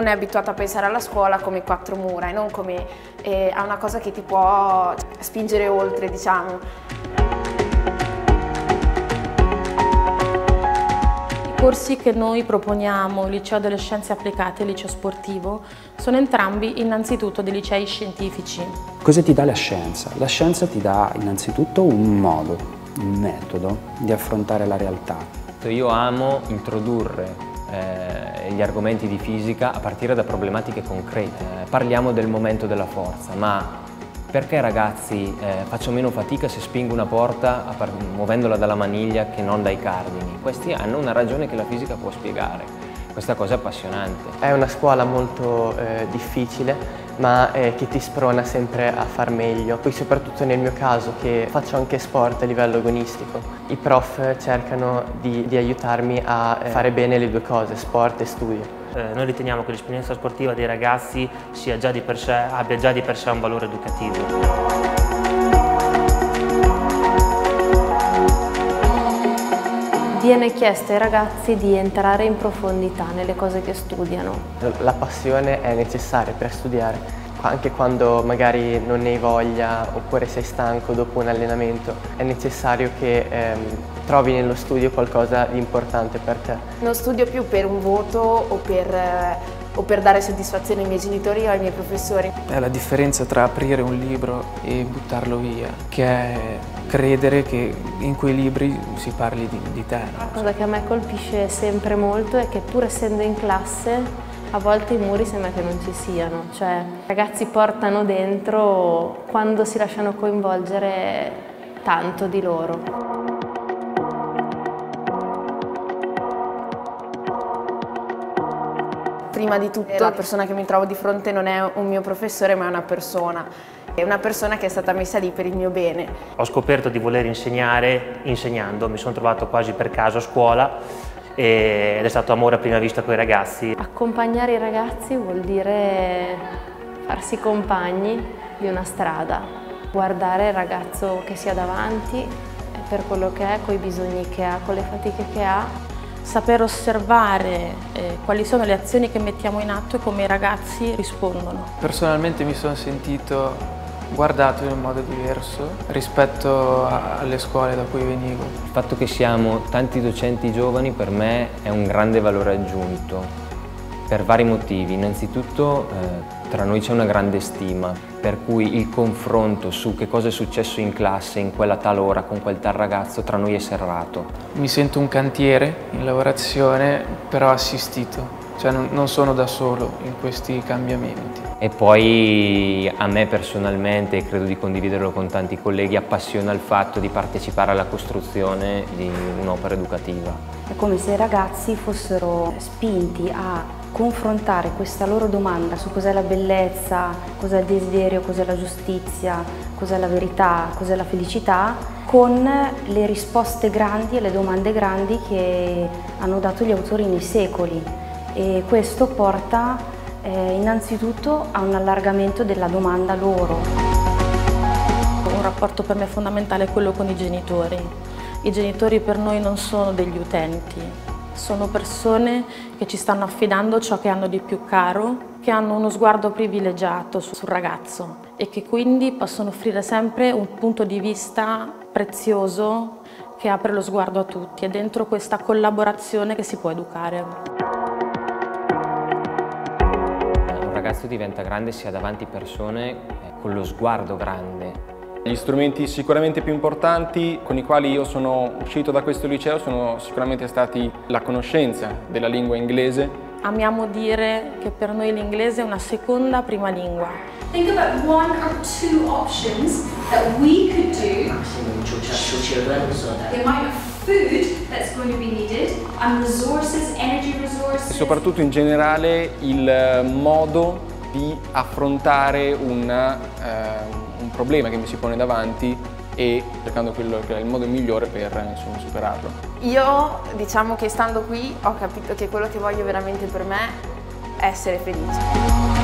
uno è abituato a pensare alla scuola come quattro mura e non come eh, a una cosa che ti può spingere oltre, diciamo. I corsi che noi proponiamo, Liceo delle Scienze Applicate e il Liceo Sportivo, sono entrambi innanzitutto dei licei scientifici. Cosa ti dà la scienza? La scienza ti dà innanzitutto un modo, un metodo di affrontare la realtà. Io amo introdurre eh, gli argomenti di fisica a partire da problematiche concrete. Eh, parliamo del momento della forza, ma perché ragazzi eh, faccio meno fatica se spingo una porta muovendola dalla maniglia che non dai cardini? Questi hanno una ragione che la fisica può spiegare. Questa cosa è appassionante. È una scuola molto eh, difficile ma eh, che ti sprona sempre a far meglio. Poi soprattutto nel mio caso che faccio anche sport a livello agonistico, i prof cercano di, di aiutarmi a eh, fare bene le due cose, sport e studio. Eh, noi riteniamo che l'esperienza sportiva dei ragazzi già sé, abbia già di per sé un valore educativo. Viene chiesto ai ragazzi di entrare in profondità nelle cose che studiano. La passione è necessaria per studiare, anche quando magari non ne hai voglia oppure sei stanco dopo un allenamento, è necessario che ehm, trovi nello studio qualcosa di importante per te. Non studio più per un voto o per, eh, o per dare soddisfazione ai miei genitori o ai miei professori. È la differenza tra aprire un libro e buttarlo via, che è credere che in quei libri si parli di, di te. La cosa che a me colpisce sempre molto è che pur essendo in classe a volte i muri sembra che non ci siano, cioè i ragazzi portano dentro quando si lasciano coinvolgere tanto di loro. Prima di tutto la persona che mi trovo di fronte non è un mio professore ma è una persona, è una persona che è stata messa lì per il mio bene. Ho scoperto di voler insegnare insegnando, mi sono trovato quasi per caso a scuola ed è stato amore a prima vista con i ragazzi. Accompagnare i ragazzi vuol dire farsi compagni di una strada, guardare il ragazzo che si ha davanti per quello che è, con i bisogni che ha, con le fatiche che ha, saper osservare eh, quali sono le azioni che mettiamo in atto e come i ragazzi rispondono. Personalmente mi sono sentito guardato in un modo diverso rispetto alle scuole da cui venivo. Il fatto che siamo tanti docenti giovani per me è un grande valore aggiunto per vari motivi. Innanzitutto eh, tra noi c'è una grande stima, per cui il confronto su che cosa è successo in classe in quella tal ora con quel tal ragazzo tra noi è serrato. Mi sento un cantiere in lavorazione, però assistito cioè non, non sono da solo in questi cambiamenti. E poi a me personalmente, e credo di condividerlo con tanti colleghi, appassiona il fatto di partecipare alla costruzione di un'opera educativa. È come se i ragazzi fossero spinti a confrontare questa loro domanda su cos'è la bellezza, cos'è il desiderio, cos'è la giustizia, cos'è la verità, cos'è la felicità, con le risposte grandi e le domande grandi che hanno dato gli autori nei secoli e questo porta eh, innanzitutto a un allargamento della domanda loro. Un rapporto per me fondamentale è quello con i genitori. I genitori per noi non sono degli utenti, sono persone che ci stanno affidando ciò che hanno di più caro, che hanno uno sguardo privilegiato sul ragazzo e che quindi possono offrire sempre un punto di vista prezioso che apre lo sguardo a tutti. È dentro questa collaborazione che si può educare. Ragazzo diventa grande se ha davanti persone eh, con lo sguardo grande. Gli strumenti sicuramente più importanti con i quali io sono uscito da questo liceo sono sicuramente stati la conoscenza della lingua inglese. Amiamo dire che per noi l'inglese è una seconda prima lingua. Think about one or two options that we could do. The amount of food that's going to be needed and resources, energy resources. Soprattutto in generale il modo di affrontare una, eh, un problema che mi si pone davanti e cercando quello che è il modo migliore per insomma, superarlo. Io diciamo che stando qui ho capito che quello che voglio veramente per me è essere felice.